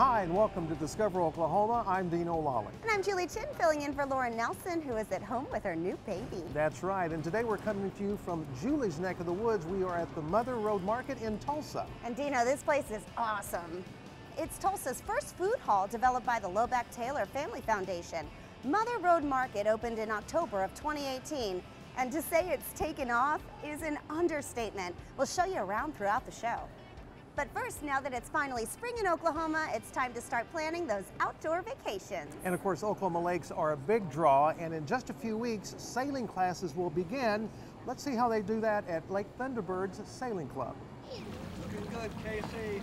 Hi, and welcome to Discover Oklahoma. I'm Dino Lalli. And I'm Julie Chin, filling in for Lauren Nelson, who is at home with her new baby. That's right, and today we're coming to you from Julie's neck of the woods. We are at the Mother Road Market in Tulsa. And Dino, this place is awesome. It's Tulsa's first food hall developed by the Lobeck Taylor Family Foundation. Mother Road Market opened in October of 2018, and to say it's taken off is an understatement. We'll show you around throughout the show. But first, now that it's finally spring in Oklahoma, it's time to start planning those outdoor vacations. And of course, Oklahoma lakes are a big draw, and in just a few weeks, sailing classes will begin. Let's see how they do that at Lake Thunderbird's Sailing Club. Looking good, Casey.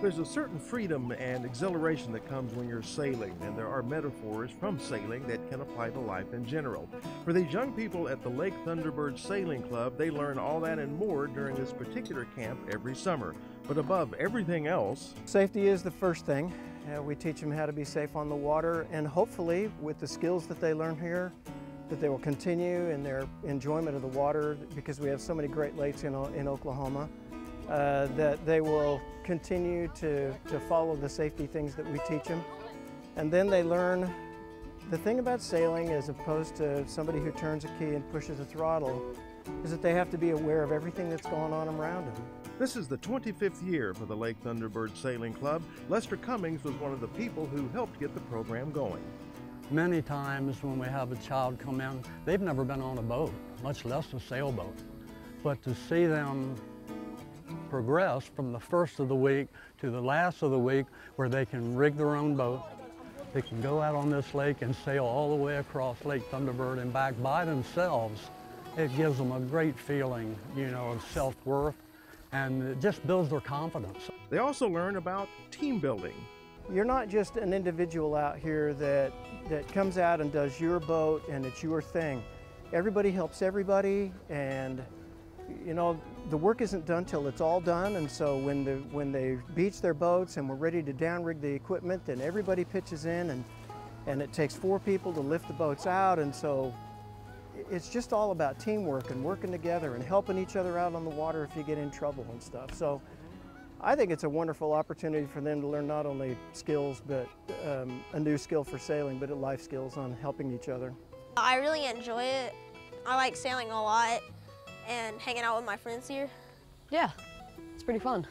There's a certain freedom and exhilaration that comes when you're sailing, and there are metaphors from sailing that can apply to life in general. For these young people at the Lake Thunderbird Sailing Club, they learn all that and more during this particular camp every summer. But above everything else, Safety is the first thing. Uh, we teach them how to be safe on the water, and hopefully, with the skills that they learn here, that they will continue in their enjoyment of the water because we have so many great lakes in, in Oklahoma. Uh, that they will continue to, to follow the safety things that we teach them. And then they learn the thing about sailing, as opposed to somebody who turns a key and pushes a throttle, is that they have to be aware of everything that's going on around them. this is the 25th year for the Lake Thunderbird Sailing Club. Lester Cummings was one of the people who helped get the program going. Many times when we have a child come in, they've never been on a boat, much less a sailboat. But to see them progress from the first of the week to the last of the week where they can rig their own boat, they can go out on this lake and sail all the way across Lake Thunderbird and back by themselves, it gives them a great feeling, you know, of self-worth and it just builds their confidence. They also learn about team building. You're not just an individual out here that, that comes out and does your boat and it's your thing. Everybody helps everybody and you know, the work isn't done till it's all done and so when, the, when they beach their boats and we're ready to downrig the equipment then everybody pitches in and, and it takes four people to lift the boats out and so it's just all about teamwork and working together and helping each other out on the water if you get in trouble and stuff. So I think it's a wonderful opportunity for them to learn not only skills, but um, a new skill for sailing, but life skills on helping each other. I really enjoy it. I like sailing a lot and hanging out with my friends here. Yeah, it's pretty fun.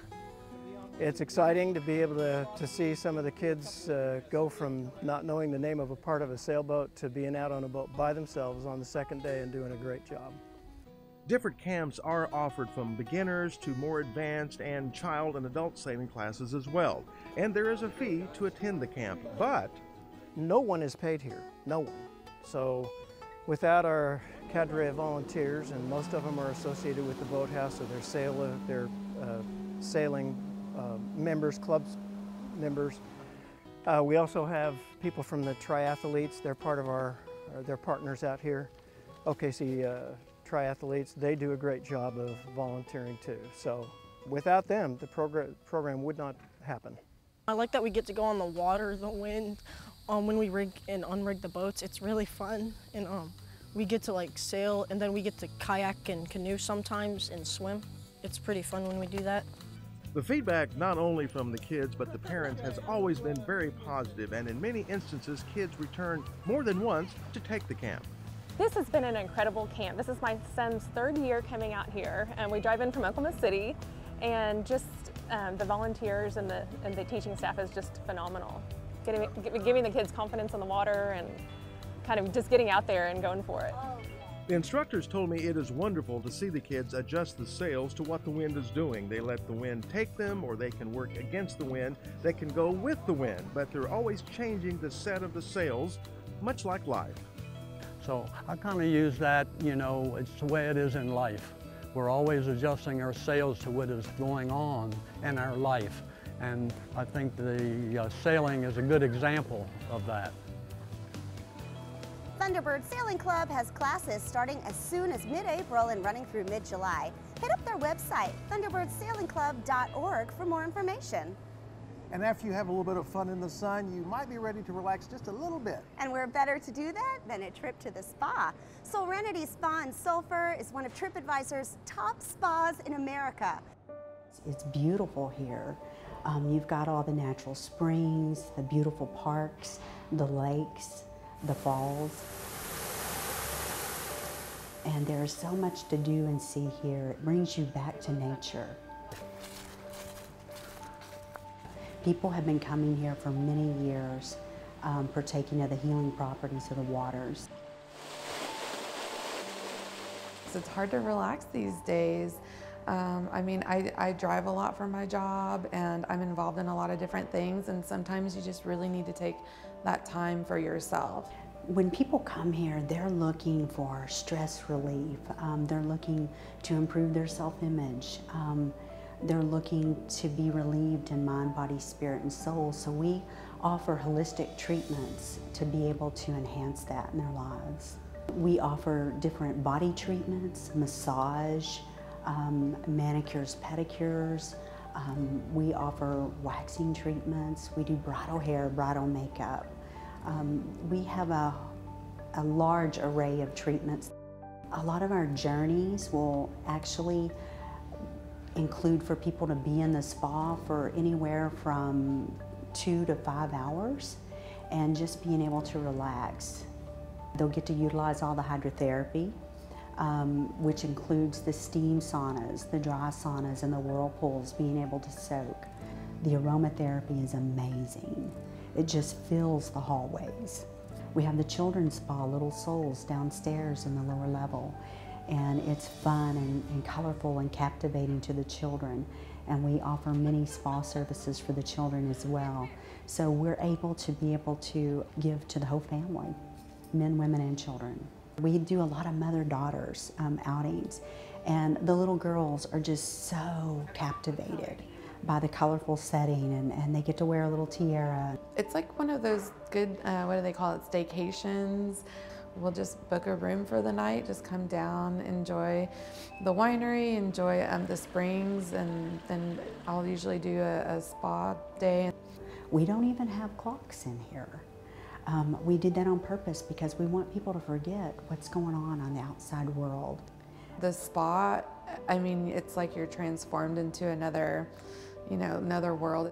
It's exciting to be able to, to see some of the kids uh, go from not knowing the name of a part of a sailboat to being out on a boat by themselves on the second day and doing a great job. Different camps are offered from beginners to more advanced and child and adult sailing classes as well. And there is a fee to attend the camp, but No one is paid here, no one. So without our cadre of volunteers, and most of them are associated with the boathouse their sail, their uh, sailing uh, members, clubs members. Uh, we also have people from the triathletes. They're part of our, uh, they're partners out here. OKC uh, triathletes, they do a great job of volunteering too. So without them, the program, program would not happen. I like that we get to go on the water, the wind, um, when we rig and unrig the boats. It's really fun, and um, we get to like sail, and then we get to kayak and canoe sometimes and swim. It's pretty fun when we do that. the feedback not only from the kids but the parents has always been very positive and in many instances kids return more than once to take the camp. This has been an incredible camp. This is my son's third year coming out here, and we drive in from Oklahoma City, and just um, the volunteers and the and the teaching staff is just phenomenal. Getting, giving the kids confidence in the water and kind of just getting out there and going for it. The instructors told me it is wonderful to see the kids adjust the sails to what the wind is doing. They let the wind take them or they can work against the wind. They can go with the wind, but they're always changing the set of the sails, much like life. So I kind of use that, you know, it's the way it is in life. We're always adjusting our sails to what is going on in our life. And I think the uh, sailing is a good example of that. Thunderbird Sailing Club has classes starting as soon as mid-April and running through mid-July. Hit up their website, thunderbirdsailingclub.org for more information. And after you have a little bit of fun in the sun, you might be ready to relax just a little bit. And we're better to do that than a trip to the spa. Serenity Spa in Sulphur is one of TripAdvisor's top spas in America. It's beautiful here. Um, you've got all the natural springs, the beautiful parks, the lakes, the falls. And there's so much to do and see here. It brings you back to nature. People have been coming here for many years, um, partaking of the healing properties of the waters. So It's hard to relax these days. Um, I mean, I, I drive a lot for my job and I'm involved in a lot of different things and sometimes you just really need to take that time for yourself. When people come here, they're looking for stress relief. Um, they're looking to improve their self-image. Um, they're looking to be relieved in mind, body, spirit, and soul. So we offer holistic treatments to be able to enhance that in their lives. We offer different body treatments, massage, um, manicures, pedicures. Um, we offer waxing treatments. We do bridal hair, bridal makeup. Um, we have a, a large array of treatments. A lot of our journeys will actually include for people to be in the spa for anywhere from two to five hours and just being able to relax. They'll get to utilize all the hydrotherapy, um, which includes the steam saunas, the dry saunas, and the whirlpools, being able to soak. The aromatherapy is amazing. It just fills the hallways. We have the children's spa, Little Souls, downstairs in the lower level. And it's fun and, and colorful and captivating to the children. And we offer many spa services for the children as well. So we're able to be able to give to the whole family, men, women, and children. We do a lot of mother-daughters um, outings, and the little girls are just so captivated by the colorful setting and, and they get to wear a little tiara. It's like one of those good, uh, what do they call it, staycations. We'll just book a room for the night, just come down, enjoy the winery, enjoy um, the springs, and then I'll usually do a, a spa day. We don't even have clocks in here. Um, we did that on purpose because we want people to forget what's going on on the outside world. The spa, I mean, it's like you're transformed into another, you know, another world.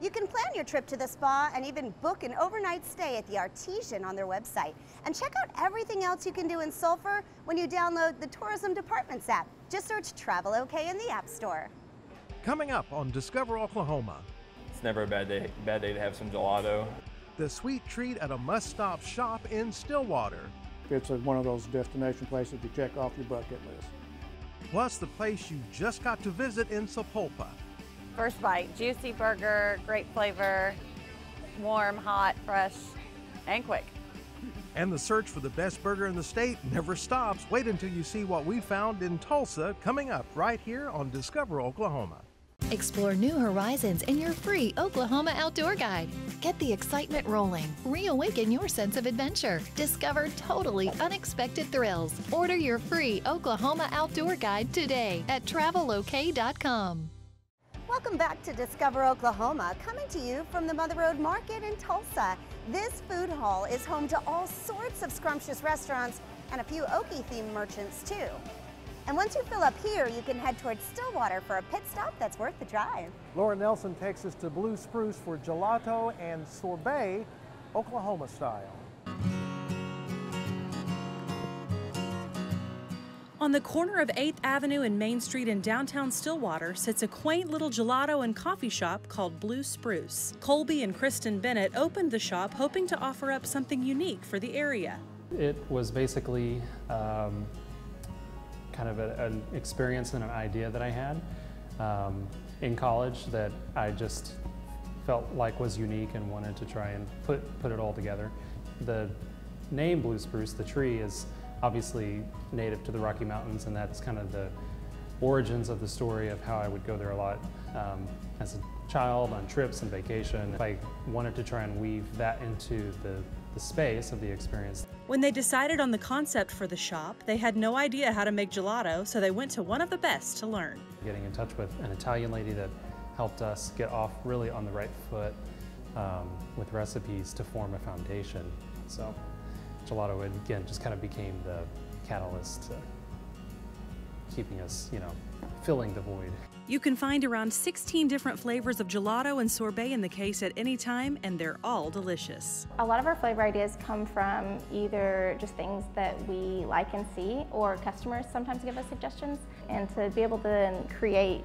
You can plan your trip to the spa and even book an overnight stay at the Artesian on their website. And check out everything else you can do in Sulphur when you download the Tourism Departments app. Just search Travel OK in the App Store. Coming up on Discover Oklahoma. It's never a bad day, bad day to have some gelato. The sweet treat at a must-stop shop in Stillwater. It's a, one of those destination places to check off your bucket list. Plus the place you just got to visit in Sapulpa. First bite, juicy burger, great flavor, warm, hot, fresh, and quick. And the search for the best burger in the state never stops. Wait until you see what we found in Tulsa coming up right here on Discover Oklahoma. Explore new horizons in your free Oklahoma Outdoor Guide. Get the excitement rolling. Reawaken your sense of adventure. Discover totally unexpected thrills. Order your free Oklahoma Outdoor Guide today at travelok.com. Welcome back to Discover Oklahoma, coming to you from the Mother Road Market in Tulsa. This food hall is home to all sorts of scrumptious restaurants and a few Okie themed merchants too. And once you fill up here, you can head towards Stillwater for a pit stop that's worth the drive. Lauren Nelson takes us to Blue Spruce for gelato and sorbet, Oklahoma style. On the corner of 8th Avenue and Main Street in downtown Stillwater sits a quaint little gelato and coffee shop called Blue Spruce. Colby and Kristen Bennett opened the shop hoping to offer up something unique for the area. It was basically um, kind of a, an experience and an idea that I had um, in college that I just felt like was unique and wanted to try and put, put it all together. The name Blue Spruce, the tree, is obviously native to the Rocky Mountains and that's kind of the origins of the story of how I would go there a lot um, as a child on trips and vacation. I wanted to try and weave that into the, the space of the experience. When they decided on the concept for the shop, they had no idea how to make gelato, so they went to one of the best to learn. Getting in touch with an Italian lady that helped us get off really on the right foot um, with recipes to form a foundation. So gelato again just kind of became the catalyst to keeping us, you know, filling the void. You can find around 16 different flavors of gelato and sorbet in the case at any time, and they're all delicious. A lot of our flavor ideas come from either just things that we like and see, or customers sometimes give us suggestions. And to be able to create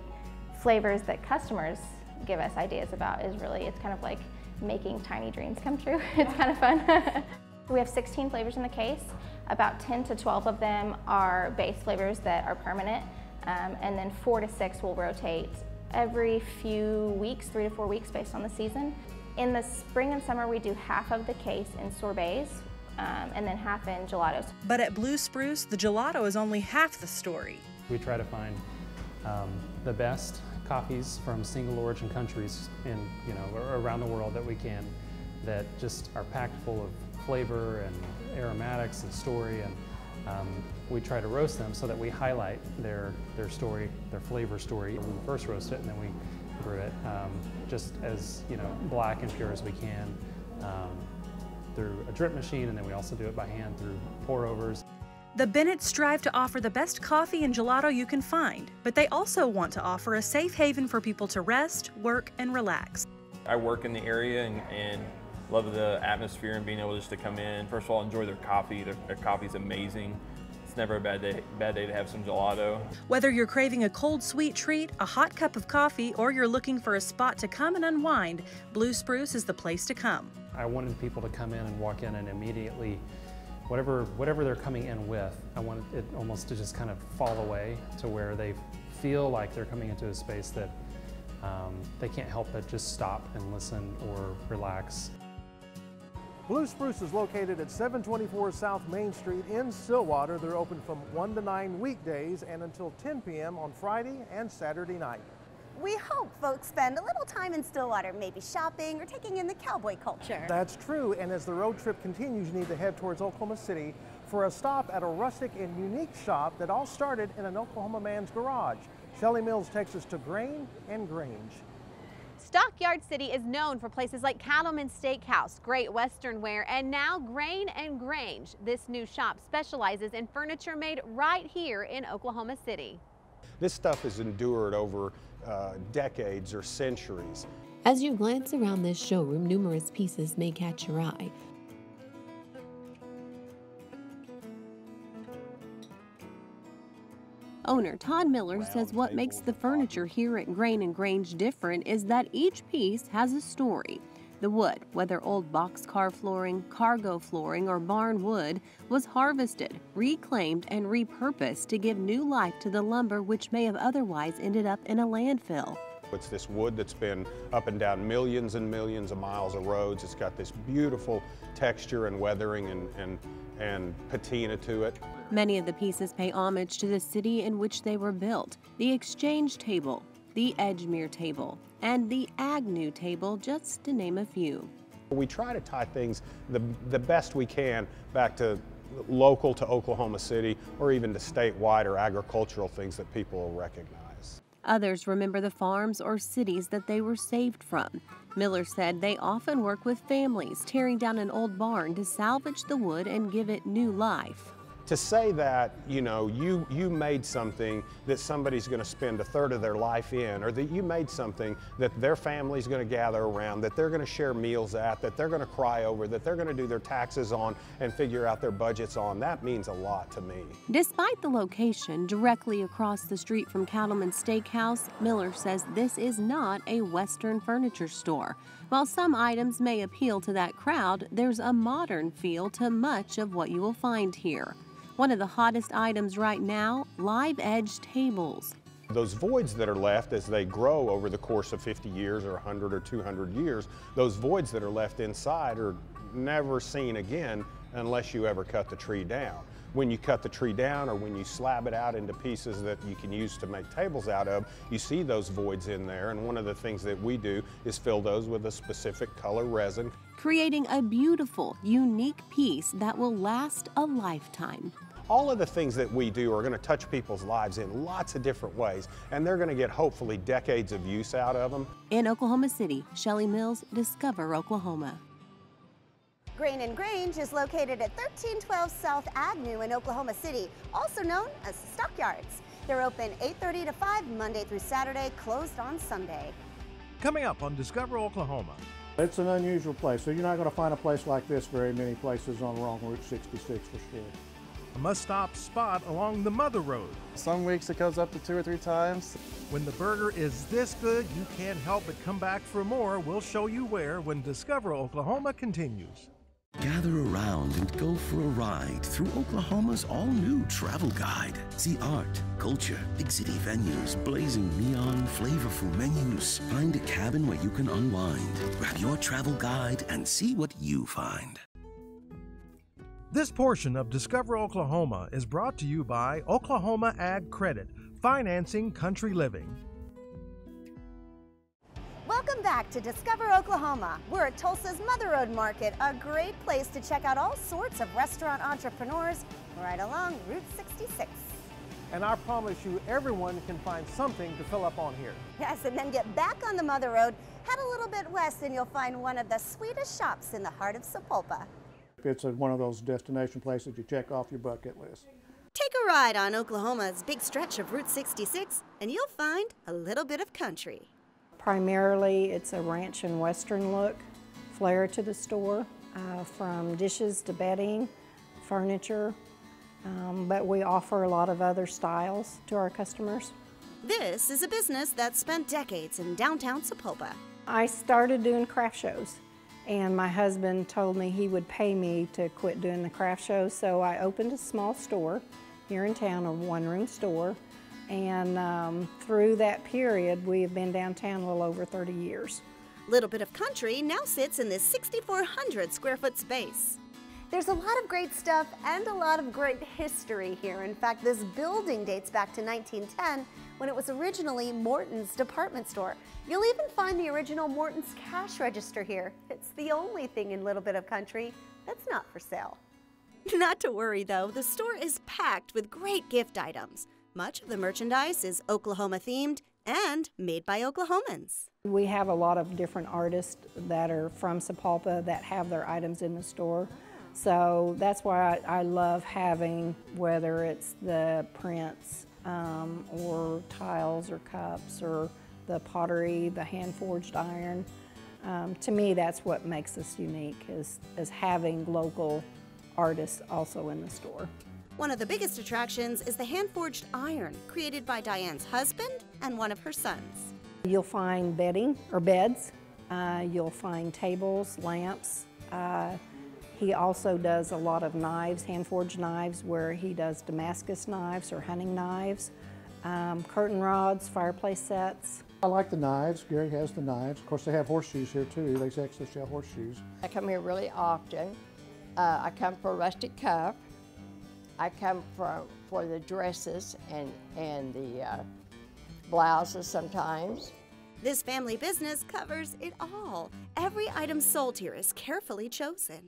flavors that customers give us ideas about is really, it's kind of like making tiny dreams come true. it's kind of fun. we have 16 flavors in the case. About 10 to 12 of them are base flavors that are permanent um, and then four to six will rotate every few weeks, three to four weeks based on the season. In the spring and summer, we do half of the case in sorbets um, and then half in gelatos. But at Blue Spruce, the gelato is only half the story. We try to find um, the best coffees from single origin countries in, you know, around the world that we can that just are packed full of flavor and aromatics and story and um, we try to roast them so that we highlight their, their story, their flavor story. We first roast it and then we brew it um, just as you know black and pure as we can um, through a drip machine and then we also do it by hand through pour overs. The Bennett's strive to offer the best coffee and gelato you can find, but they also want to offer a safe haven for people to rest, work, and relax. I work in the area and, and love the atmosphere and being able just to come in. First of all, enjoy their coffee. Their, their coffee is amazing. It's never a bad day, bad day to have some gelato. Whether you're craving a cold sweet treat, a hot cup of coffee, or you're looking for a spot to come and unwind, Blue Spruce is the place to come. I wanted people to come in and walk in and immediately whatever whatever they're coming in with, I want it almost to just kind of fall away to where they feel like they're coming into a space that um, they can't help but just stop and listen or relax. Blue Spruce is located at 724 South Main Street in Stillwater. They're open from 1 to 9 weekdays and until 10 p.m. on Friday and Saturday night. We hope folks spend a little time in Stillwater, maybe shopping or taking in the cowboy culture. That's true, and as the road trip continues, you need to head towards Oklahoma City for a stop at a rustic and unique shop that all started in an Oklahoma man's garage. Shelly Mills takes us to Grain and Grange. Stockyard City is known for places like Cattleman Steakhouse, Great Western Wear, and now Grain and Grange. This new shop specializes in furniture made right here in Oklahoma City. This stuff has endured over uh, decades or centuries. As you glance around this showroom, numerous pieces may catch your eye. Owner Todd Miller says what makes the furniture here at Grain and Grange different is that each piece has a story. The wood, whether old boxcar flooring, cargo flooring, or barn wood, was harvested, reclaimed, and repurposed to give new life to the lumber which may have otherwise ended up in a landfill. It's this wood that's been up and down millions and millions of miles of roads. It's got this beautiful texture and weathering and, and, and patina to it. Many of the pieces pay homage to the city in which they were built. The exchange table, the Edgemere table, and the Agnew table, just to name a few. We try to tie things the, the best we can back to local to Oklahoma City or even to statewide or agricultural things that people will recognize. Others remember the farms or cities that they were saved from. Miller said they often work with families tearing down an old barn to salvage the wood and give it new life to say that you know you you made something that somebody's going to spend a third of their life in or that you made something that their family's going to gather around that they're going to share meals at that they're going to cry over that they're going to do their taxes on and figure out their budgets on that means a lot to me. Despite the location directly across the street from cattleman steakhouse miller says this is not a western furniture store. While some items may appeal to that crowd there's a modern feel to much of what you will find here one of the hottest items right now, live edge tables. Those voids that are left as they grow over the course of 50 years or 100 or 200 years, those voids that are left inside are never seen again unless you ever cut the tree down. When you cut the tree down or when you slab it out into pieces that you can use to make tables out of, you see those voids in there. And one of the things that we do is fill those with a specific color resin. Creating a beautiful, unique piece that will last a lifetime. All of the things that we do are going to touch people's lives in lots of different ways, and they're going to get hopefully decades of use out of them. In Oklahoma City, Shelly Mills, Discover Oklahoma. Grain and Grange is located at 1312 South Avenue in Oklahoma City, also known as the Stockyards. They're open 8:30 to 5 Monday through Saturday, closed on Sunday. Coming up on Discover Oklahoma. It's an unusual place, so you're not going to find a place like this very many places on Wrong Route 66 for sure. A must-stop spot along the Mother Road. Some weeks it goes up to two or three times. When the burger is this good, you can't help but come back for more. We'll show you where when Discover Oklahoma continues. Gather around and go for a ride through Oklahoma's all new travel guide. See art, culture, big city venues, blazing neon, flavorful menus. Find a cabin where you can unwind. Grab your travel guide and see what you find. This portion of Discover Oklahoma is brought to you by Oklahoma Ag Credit, financing country living. Welcome back to Discover Oklahoma. We're at Tulsa's Mother Road Market, a great place to check out all sorts of restaurant entrepreneurs right along Route 66. And I promise you, everyone can find something to fill up on here. Yes, and then get back on the Mother Road, head a little bit west, and you'll find one of the sweetest shops in the heart of Sapulpa. It's a, one of those destination places you check off your bucket list. Take a ride on Oklahoma's big stretch of Route 66, and you'll find a little bit of country. Primarily, it's a ranch and western look, flair to the store, uh, from dishes to bedding, furniture, um, but we offer a lot of other styles to our customers. This is a business that spent decades in downtown Sapulpa. I started doing craft shows, and my husband told me he would pay me to quit doing the craft shows, so I opened a small store here in town, a one-room store, and um, through that period, we have been downtown a little over 30 years. Little Bit of Country now sits in this 6,400 square foot space. There's a lot of great stuff and a lot of great history here. In fact, this building dates back to 1910 when it was originally Morton's department store. You'll even find the original Morton's cash register here. It's the only thing in Little Bit of Country that's not for sale. Not to worry though, the store is packed with great gift items. Much of the merchandise is Oklahoma themed and made by Oklahomans. We have a lot of different artists that are from Sapulpa that have their items in the store. So that's why I, I love having, whether it's the prints um, or tiles or cups or the pottery, the hand-forged iron. Um, to me, that's what makes us unique, is, is having local artists also in the store. One of the biggest attractions is the hand-forged iron created by Diane's husband and one of her sons. You'll find bedding or beds. Uh, you'll find tables, lamps. Uh, he also does a lot of knives, hand-forged knives, where he does Damascus knives or hunting knives, um, curtain rods, fireplace sets. I like the knives. Gary has the knives. Of course, they have horseshoes here too. They actually sell horseshoes. I come here really often. Uh, I come for a rustic cup. I come for, for the dresses and, and the uh, blouses sometimes. This family business covers it all. Every item sold here is carefully chosen.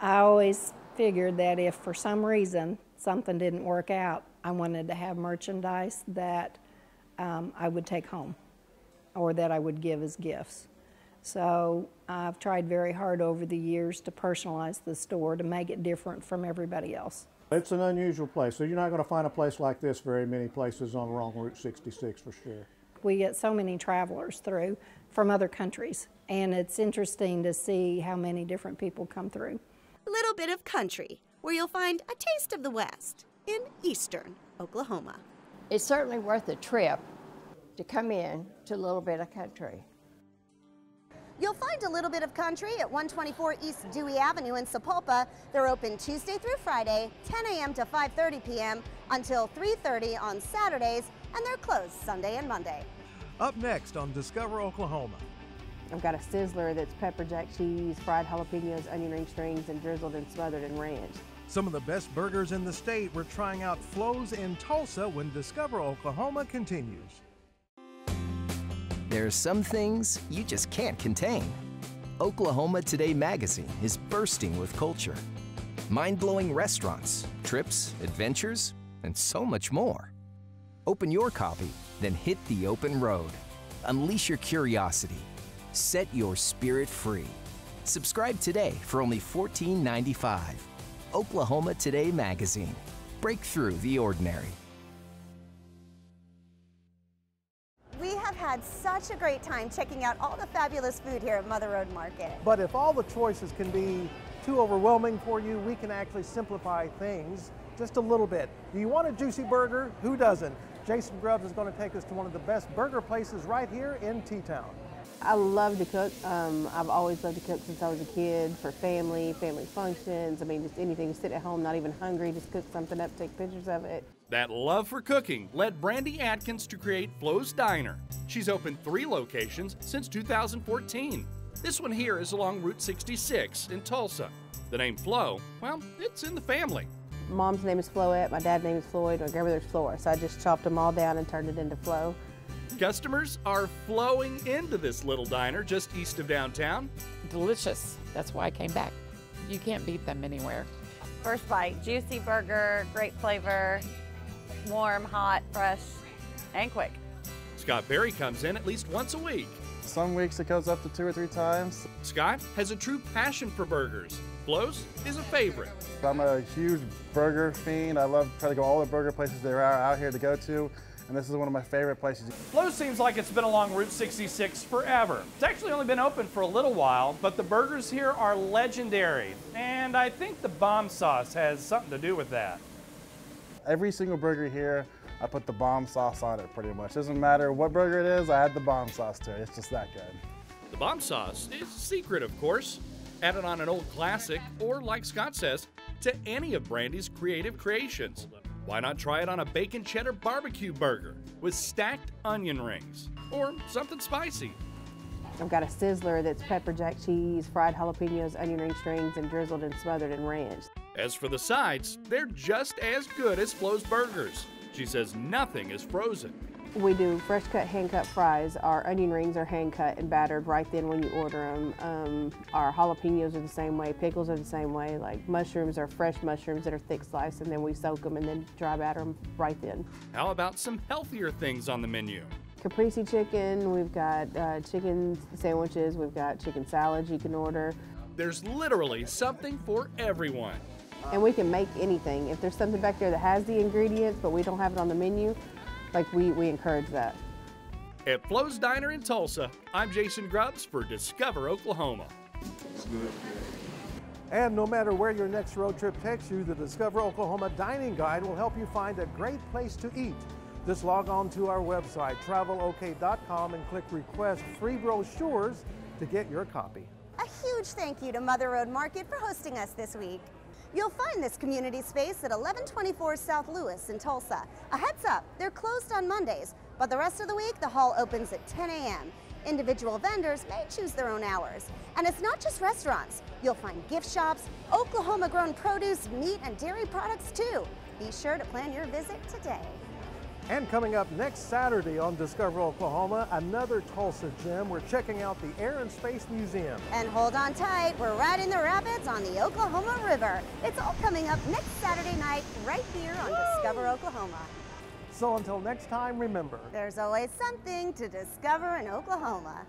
I always figured that if for some reason something didn't work out, I wanted to have merchandise that um, I would take home or that I would give as gifts. So I've tried very hard over the years to personalize the store to make it different from everybody else. It's an unusual place, so you're not going to find a place like this very many places on Wrong Route 66 for sure. We get so many travelers through from other countries, and it's interesting to see how many different people come through. A little bit of country, where you'll find a taste of the West in eastern Oklahoma. It's certainly worth a trip to come in to a little bit of country. You'll find a little bit of country at 124 East Dewey Avenue in Sapulpa. They're open Tuesday through Friday, 10 a.m. to 5.30 p.m. until 3.30 on Saturdays, and they're closed Sunday and Monday. Up next on Discover Oklahoma. I've got a sizzler that's pepper jack cheese, fried jalapenos, onion ring strings, and drizzled and smothered in ranch. Some of the best burgers in the state. We're trying out Flo's in Tulsa when Discover Oklahoma continues. There are some things you just can't contain. Oklahoma Today magazine is bursting with culture. Mind blowing restaurants, trips, adventures, and so much more. Open your copy, then hit the open road. Unleash your curiosity. Set your spirit free. Subscribe today for only $14.95. Oklahoma Today magazine. Break through the ordinary. Had such a great time checking out all the fabulous food here at Mother Road Market. But if all the choices can be too overwhelming for you, we can actually simplify things just a little bit. Do you want a juicy burger? Who doesn't? Jason Grubbs is going to take us to one of the best burger places right here in T-Town. I love to cook. Um, I've always loved to cook since I was a kid for family, family functions. I mean, just anything. Sit at home, not even hungry, just cook something up, take pictures of it. That love for cooking led Brandy Atkins to create Flo's Diner. She's opened three locations since 2014. This one here is along Route 66 in Tulsa. The name Flo, well, it's in the family. Mom's name is Floette, my dad's name is Floyd, my grandmother's Flora. So I just chopped them all down and turned it into Flo. Customers are flowing into this little diner just east of downtown. Delicious. That's why I came back. You can't beat them anywhere. First bite, juicy burger, great flavor, warm, hot, fresh, and quick. Scott Berry comes in at least once a week. Some weeks it goes up to two or three times. Scott has a true passion for burgers. Flo's is a favorite. I'm a huge burger fiend. I love trying to go all the burger places there are out here to go to and this is one of my favorite places. Flo seems like it's been along Route 66 forever. It's actually only been open for a little while, but the burgers here are legendary, and I think the bomb sauce has something to do with that. Every single burger here, I put the bomb sauce on it pretty much. Doesn't matter what burger it is, I add the bomb sauce to it. It's just that good. The bomb sauce is secret, of course. Add it on an old classic, or like Scott says, to any of Brandy's creative creations. Why not try it on a bacon cheddar barbecue burger with stacked onion rings or something spicy? I've got a sizzler that's pepper jack cheese, fried jalapenos, onion ring strings, and drizzled and smothered in ranch. As for the sides, they're just as good as Flo's burgers. She says nothing is frozen. We do fresh cut, hand cut fries. Our onion rings are hand cut and battered right then when you order them. Um, our jalapenos are the same way, pickles are the same way. Like mushrooms are fresh mushrooms that are thick sliced and then we soak them and then dry batter them right then. How about some healthier things on the menu? Caprese chicken, we've got uh, chicken sandwiches, we've got chicken salads you can order. There's literally something for everyone. And we can make anything. If there's something back there that has the ingredients but we don't have it on the menu, like we, we encourage that. At Flo's Diner in Tulsa, I'm Jason Grubbs for Discover Oklahoma. And no matter where your next road trip takes you, the Discover Oklahoma Dining Guide will help you find a great place to eat. Just log on to our website, travelok.com, and click Request Free Brochures to get your copy. A huge thank you to Mother Road Market for hosting us this week. You'll find this community space at 1124 South Lewis in Tulsa. A heads up, they're closed on Mondays, but the rest of the week the hall opens at 10 a.m. Individual vendors may choose their own hours. And it's not just restaurants. You'll find gift shops, Oklahoma grown produce, meat, and dairy products too. Be sure to plan your visit today. And coming up next Saturday on Discover Oklahoma, another Tulsa gem. We're checking out the Air and Space Museum. And hold on tight, we're riding the rapids on the Oklahoma River. It's all coming up next Saturday night right here on Woo! Discover Oklahoma. So until next time, remember, there's always something to discover in Oklahoma.